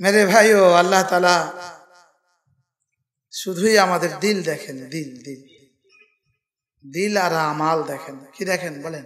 মেরে ভাইও, আল্লাহ তালা শুধুই আমাদের দিল দেখেন, দিল দিল। দিল আর আমাল দেখেন, কি দেখেন বলেন?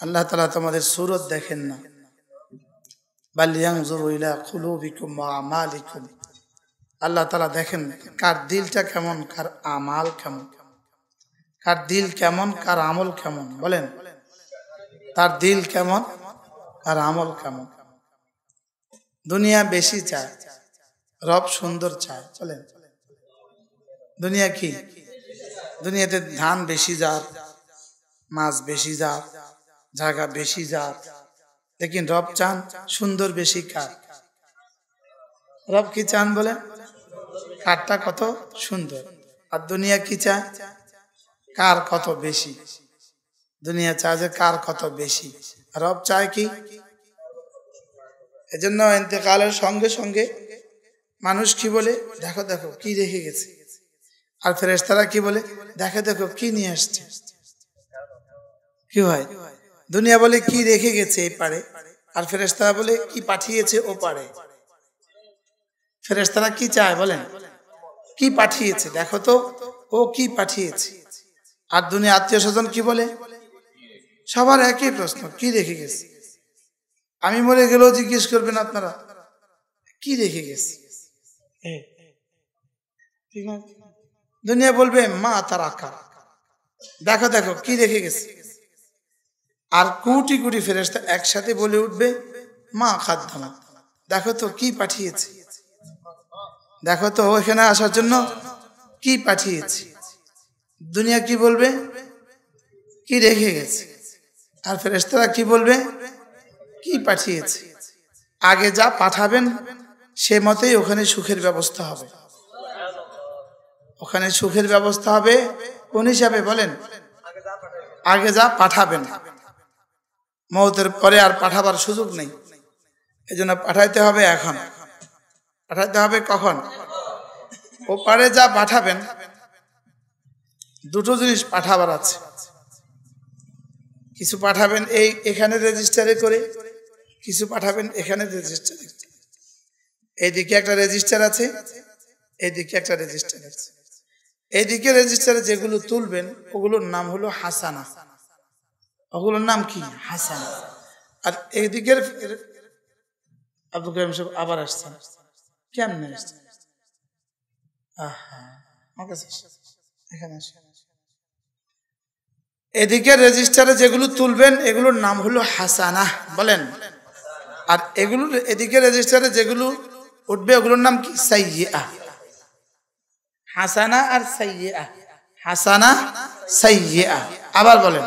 আল্লাহ তালা তোমাদের সুরত দেখেন না। আল্লাহ তালা দেখেন কার দিলটা কেমন, কার আমাল কেমন। কার দিল কেমন, কার আমল কেমন, বলেন? তার দিল কেমন? আর আমল কেমন? দুনিয়া বেশি চায়, রব সুন্দর চায়, চলেন। দুনিয়া কি? দুনিয়াতে ধান বেশি যার, মাছ বেশি যার, জায়গা বেশি যার, লেকিন রব চান সুন্দর বেশি কার। রব কি চান বলে কারটা কত সুন্দর। আর দুনিয়া কি চায়? কার কত বেশি। দুনিয়া চায় যে কার কত বেশি। রব চায় কি? এজন্য এতেকালের সঙ্গে সঙ্গে মানুষ কি বলে, দেখো দেখো, কি রেখে গেছে। আর ফেরেস্তারা কি বলে, দেখো দেখো, কি নিয়ে আসছে? কি হয়? দুনিয়া বলে, কি রেখে গেছে এই পারে আর ফেরেস্তারা বলে, কি পাঠিয়েছে ও পারে ফেরেস্তারা কি চায় বলেন? কি পাঠিয়েছে? দেখো তো, ও কি পাঠিয়েছে? আর দুনিয়া আত্মীয় স্বজন কি বলে, সবার একই প্রশ্ন, কি রেখে গেছে? আমি মরে গেলেও জিজ্ঞেস করবেন আপনারা। কি রেখে গেছে? দুনিয়া বলবে মা তার আকার দেখো দেখো কি রেখে গেছে? আর কুটি কুটি ফেরেস্তা একসাথে বলে উঠবে মা খাদ্যামা দেখো তো কি পাঠিয়েছে? দেখো তো ওখানে আসার জন্য কি পাঠিয়েছি? দুনিয়া কি বলবে? কি রেখে গেছে? আর ফেরেস্তারা কি বলবে? কি পাঠিয়েছে? আগে যা পাঠাবেন, সে মতেই ওখানে সুখের ব্যবস্থা হবে। ওখানে সুখের ব্যবস্থা হবে কোন হিসাবে বলেন? আগে যা পাঠাবেন। মৌতের পরে আর পাঠাবার সুযোগ নেই। এই জন্য পাঠাইতে হবে এখন। পাঠাইতে হবে কখন? ও পারে যা পাঠাবেন, দুটো জিনিস পাঠাবার আছে। কিছু পাঠাবেন এই এখানে রেজিস্টারে করে। কিছু পাঠাবেন, এখানে রেজিস্টার এইদিকে একটা রেজিস্টার আছে, এইদিকে একটা রেজিস্টার আছে। এইদিকে রেজিস্টারে যেগুলো তুলবেন, ওগুলোর নাম হলো হাসানা। ওগুলোর নাম কি? হাসানা। আর এইদিকের আব্দুল কালাম সাহেব আবার আসছেন। কেমনে আসছেন? এখানে এদিকে রেজিস্টারে যেগুলো তুলবেন, এগুলোর নাম হলো হাসানা। বলেন। আর এগুলো এদিকে রেজিস্টারে যেগুলো উঠবে, ওগুলোর নাম কি? সাইয়া হাসানা আর সাইয়া হাসানা সাইয়া আবার বলেন।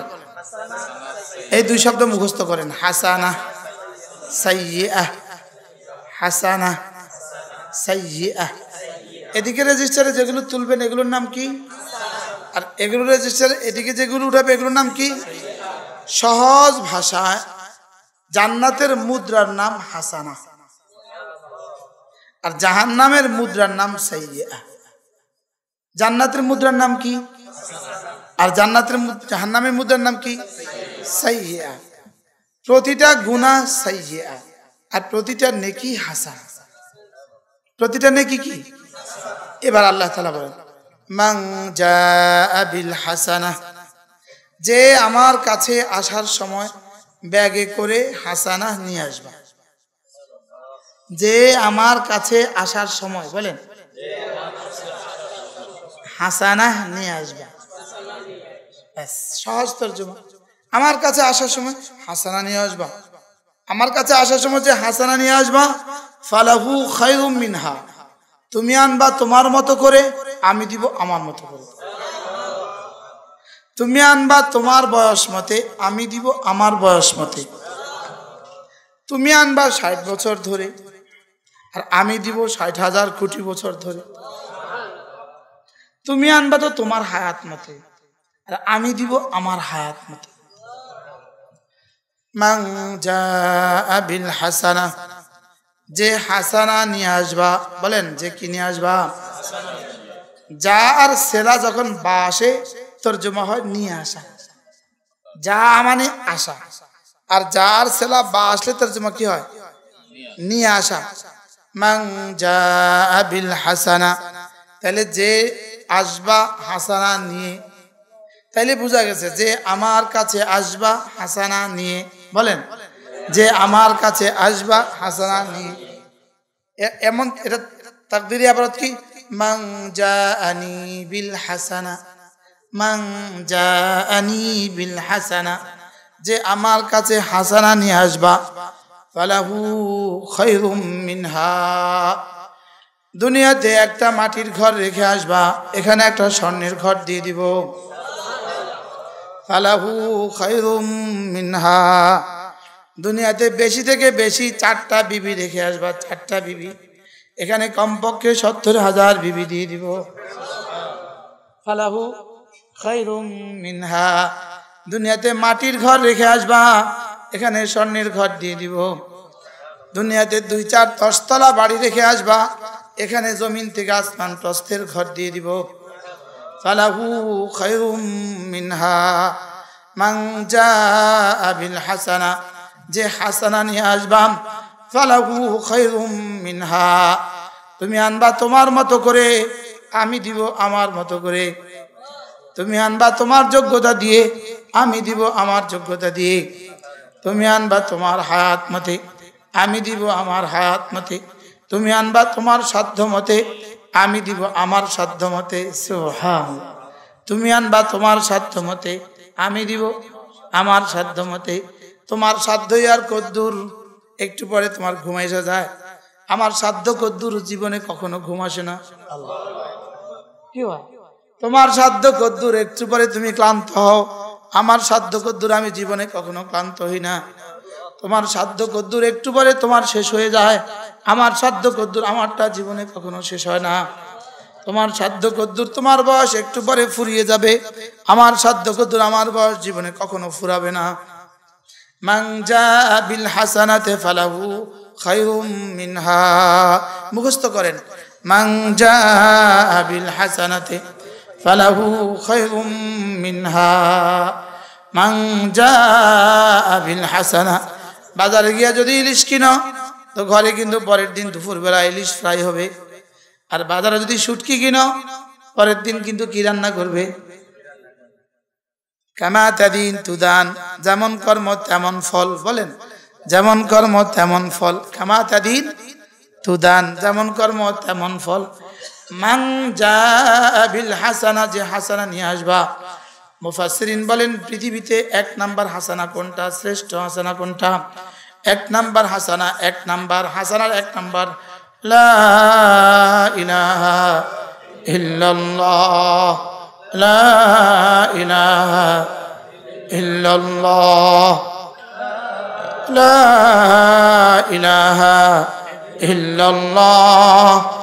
এই দুই শব্দ মুখস্থ করেন। হাসানা সাইয়া হাসানা সাইয়া এদিকে রেজিস্টারে যেগুলো তুলবেন, এগুলোর নাম কি? আর এগুলো রেজিস্টারে এদিকে যেগুলো উঠাবে, এগুলোর নাম কি? সহজ ভাষায় জান্নাতের মুদ্রার নাম হাসানা। আর জাহান নামের মুদ্রার নাম সাইয়া জান্নাতের মুদ্রার নাম কি? আর জান্নাতের জাহান নামের মুদ্রার নাম কি? সাইয়া প্রতিটা গুণা সাইয়া আর প্রতিটা নেকি হাসান। প্রতিটা নেকি কি? এবার আল্লাহ তালা বলেন মাং বিল হাসানা। যে আমার কাছে আসার সময় ব্যাগে করে হাসানা নিয়ে আসবা। যে আমার কাছে আসার সময়, বলেন। হাসানা নিয়ে আসবা। সহজ তর্জমা। আমার কাছে আসার সময় হাসানা নিয়ে আসবা। আমার কাছে আসার সময় যে হাসানা নিয়ে আসবা, ফালাহু খাইরুম মিনহা। তুমি আনবা তোমার মতো করে, আমি দিব আমার মতো করে। তুমি আনবা তোমার বয়স মতে, আমি দিব আমার বয়স মতে। তুমি আনবা ষাট বছর ধরে, আর আমি দিব ষাট হাজার কোটি বছর ধরে। তুমি আনবা তো তোমার হায়াত মতে, আর আমি দিব আমার হায়াত মতে। হাসানা, যে হাসানা নিয়ে আসবা, বলেন যে কি নিয়ে আসবা? যা আর সেলা যখন বা আসে তর্জমা হয়, নিয়ে আসা। যা মানে আশা আর যার সেলা বা আসলে তার জমা কি হয়? নিয়ে আসা। মাং যা বিল হাসানা। তাহলে যে আসবা হাসানা নিয়ে, তাইলে বোঝা গেছে যে আমার কাছে আসবা হাসানা নিয়ে, বলেন? যে আমার কাছে আসবা হাসানা নিয়ে। এমন, এটা তাকদিরি আবারত কি? মাং জাআনি বিল হাসানা। মাং জাআনি বিল হাসানা, যে আমার কাছে হাসানা নিয়ে আসবা, ফালাহু খায়রুম মিনহা। দুনিয়াতে একটা মাটির ঘর রেখে আসবা, এখানে একটা স্বর্ণের ঘর দিয়ে দিব। ফালাহু খায়রুম মিনহা। দুনিয়াতে বেশি থেকে বেশি চারটা বিবি রেখে আসবা, চারটা বিবি। এখানে কমপক্ষে সত্তর হাজার বিবি দিয়ে দিব। ফালাহু খায়রুম মিনহা। দুনিয়াতে মাটির ঘর রেখে আসবা, এখানে স্বর্ণের ঘর দিয়ে দিব। দুনিয়াতে দুই চার দশতলা বাড়ি রেখে আসবা, এখানে জমিন থেকে আসমান প্রস্থের ঘর দিয়ে দিব। ফালাহু খায়রুম মিনহা। মাংজা জাআ বিল হাসানা, যে হাসানা নিয়ে আসবাম ফালাহু খায়রুম মিনহা। তুমি আনবা তোমার মতো করে, আমি দিব আমার মতো করে। তুমি আনবা তোমার যোগ্যতা দিয়ে, আমি দিব আমার যোগ্যতা দিয়ে। তুমি আনবা তোমার হায়াত মতে, আমি দিব আমার হায়াত মতে। তুমি আনবা তোমার সাধ্য মতে, আমি দিব আমার সাধ্য মতে। তুমি আনবা তোমার সাধ্য মতে, আমি দিব আমার সাধ্য মতে। তোমার সাধ্যই আর কদ্দুর একটু পরে তোমার ঘুমাইসা যায়। আমার সাধ্য কদ্দুর জীবনে কখনো ঘুম আসে না। কি হয়? তোমার সাধ্য কদ্দুর, একটু পরে তুমি ক্লান্ত হও। আমার সাধ্য কদ্দুর, আমি জীবনে কখনো ক্লান্ত হই না। তোমার সাধ্য কদ্দুর, একটু পরে তোমার শেষ হয়ে যায়। আমার সাধ্য কদ্দুর, আমারটা জীবনে কখনো শেষ হয় না। তোমার সাধ্য কদ্দুর, তোমার বয়স একটু পরে ফুরিয়ে যাবে। আমার সাধ্য কদ্দুর, আমার বয়স জীবনে কখনো ফুরাবে না। বিল হাসানাতে মিনহা। মুখস্থ করেন। মাংজা বিল হাসানাতে খায়রুম মিনহা মান জাআ বিল হাসানা বাজারে গিয়া যদি ইলিশ কিনো, তো ঘরে কিন্তু পরের দিন দুপুরবেলা ইলিশ ফ্রাই হবে। আর বাজারে যদি শুটকি কিনো, পরের দিন কিন্তু কি রান্না করবে? কামা তাদিন তুদান, যেমন কর্ম তেমন ফল, বলেন। যেমন কর্ম তেমন ফল, কামা তাদিন তুদান, যেমন কর্ম তেমন ফল। মাং বিল হাসানা, যে হাসানা নিয়ে আসবা। মুফাসরিন বলেন, পৃথিবীতে এক নাম্বার হাসানা কোনটা? শ্রেষ্ঠ হাসানা কোনটা? এক নাম্বার হাসানা, এক নাম্বার হাসানার এক নাম্বার। লা ইলাহা ইল্লাল্লাহ। লা ইলাহা ইল্লাল্লাহ। লা ইলাহা ইল্লাল্লাহ।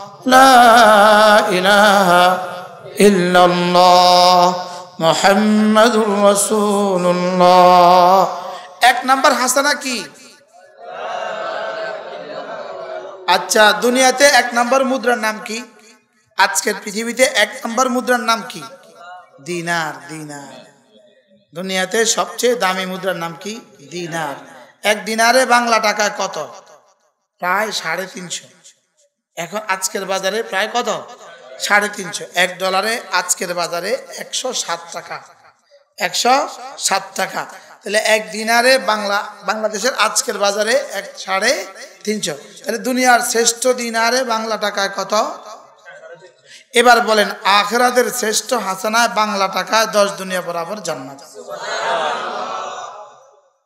لا إله إلا الله محمد رسول الله এক নাম্বার হাসানা কি আচ্ছা দুনিয়াতে এক নাম্বার মুদ্রার নাম কি আজকের পৃথিবীতে এক নম্বর মুদ্রার নাম কি দিনার দিনার দুনিয়াতে সবচেয়ে দামি মুদ্রার নাম কি দিনার এক দিনারে বাংলা টাকা কত প্রায় সাড়ে তিনশো এখন আজকের বাজারে প্রায় কত? সাড়ে তিনশো। এক ডলারে আজকের বাজারে একশো সাত টাকা। একশো সাত টাকা। তাহলে এক দিনারে বাংলা বাংলাদেশের আজকের বাজারে এক সাড়ে তিনশো। তাহলে দুনিয়ার শ্রেষ্ঠ দিনারে বাংলা টাকায় কত? এবার বলেন আখরাতের শ্রেষ্ঠ হাসানায় বাংলা টাকায় দশ দুনিয়া বরাবর জান্নাত।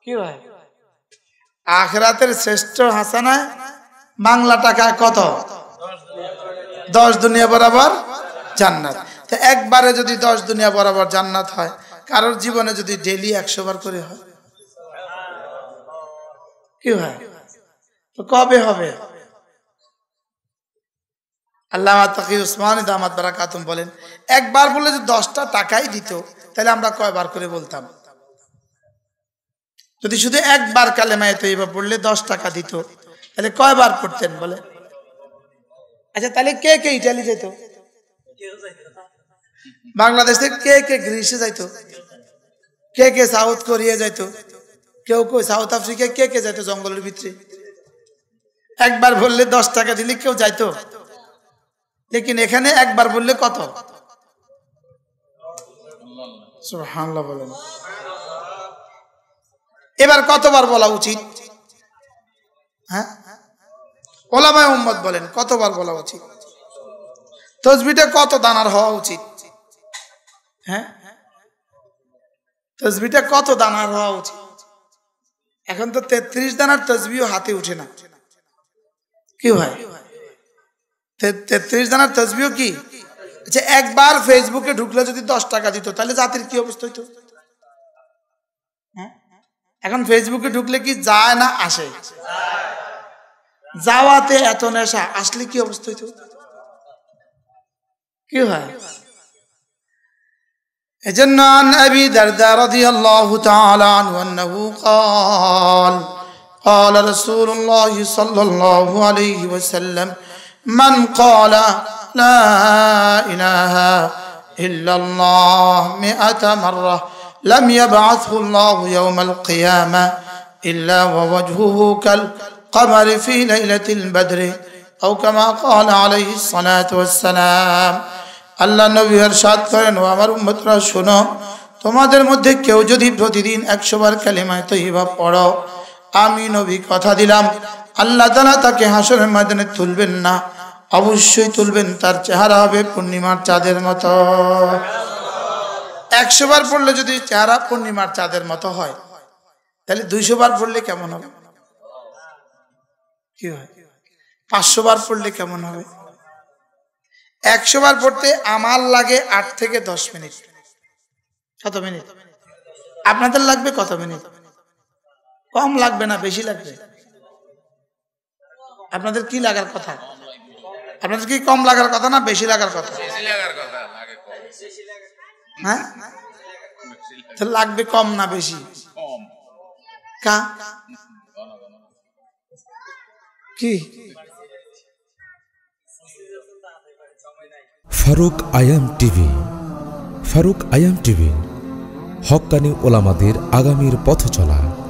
কি ভাই? আখরাতের শ্রেষ্ঠ হাসানায় বাংলা টাকায় কত? দশ দুনিয়া বরাবর জান্নাত। তো একবারে যদি দশ দুনিয়া বরাবর জান্নাত হয়, কারোর জীবনে যদি ডেলি একশো বার করে হয়? কি হয়? কবে হবে? আল্লাহ তকি উসমান দামাত বারাকাতুম বলেন, একবার বললে যে দশটা টাকাই দিত, তাহলে আমরা কয়বার করে বলতাম? যদি শুধু একবার কালেমায় তো এবার পড়লে দশ টাকা দিত, তাহলে কয়বার পড়তেন বলে আচ্ছা তাহলে কে কে ইটালি যেত বাংলাদেশ থেকে কে কে গ্রিসে যাইতো? কে কে সাউথ কোরিয়া যাইতো? কেউ কেউ সাউথ আফ্রিকা কে কে যাইতো জঙ্গলের ভিতরে? একবার বললে দশ টাকা দিলে কেউ যাইতো। লেকিন এখানে একবার বললে কত? বলেন। এবার কতবার বলা উচিত? হ্যাঁ? ওলামায় উম্মত বলেন, কতবার বলা উচিত? তসবিটা কত দানার হওয়া উচিত? হ্যাঁ? তসবিটা কত দানার হওয়া উচিত? এখন তো তেত্রিশ দানার তসবিও হাতে উঠে না। কি হয় তেত্রিশ দানার তসবিও কি? আচ্ছা একবার ফেসবুকে ঢুকলে যদি দশ টাকা দিত, তাহলে জাতির কি অবস্থা হইতো? হ্যাঁ? এখন ফেসবুকে ঢুকলে কি যায় না আসে? যাওয়াতে এত নেশা আসলে কি অবস্থা হইতো কি হয় এজন্য عن أبي درداء رضي الله تعالى عنه أنه قال قال رسول الله صلى الله عليه وسلم من قال لا إله إلا الله مئة مرة لم يبعثه الله يوم القيامة إلا ووجهه كالقمر في ليلة البدر أو كما قال عليه الصلاة والسلام আল্লাহ নবী সাত করেন ও আমার উম্মতরা শোনো তোমাদের মধ্যে কেউ যদি প্রতিদিন একশো বার কালিমায় তৈবা পড়ো আমি নবী কথা দিলাম আল্লাহ তালা তাকে হাসরের ময়দানে তুলবেন না অবশ্যই তুলবেন তার চেহারা হবে পূর্ণিমার চাঁদের মতো একশো বার পড়লে যদি চেহারা পূর্ণিমার চাঁদের মতো হয় তাহলে দুইশো বার পড়লে কেমন হবে কি হয়? পাঁচশো বার পড়লে কেমন হবে? একশো বার পড়তে আমার লাগে আট থেকে দশ মিনিট। কত মিনিট? আপনাদের লাগবে কত মিনিট? কম লাগবে না বেশি লাগবে। আপনাদের কি লাগার কথা? আপনাদের কি কম লাগার কথা না বেশি লাগার কথা? হ্যাঁ? লাগবে কম না বেশি? কা? কি? ফারুক আয়াম টিভি। ফারুক আয়াম টিভি। হকানি ওলামাদের আগামীর পথ চলা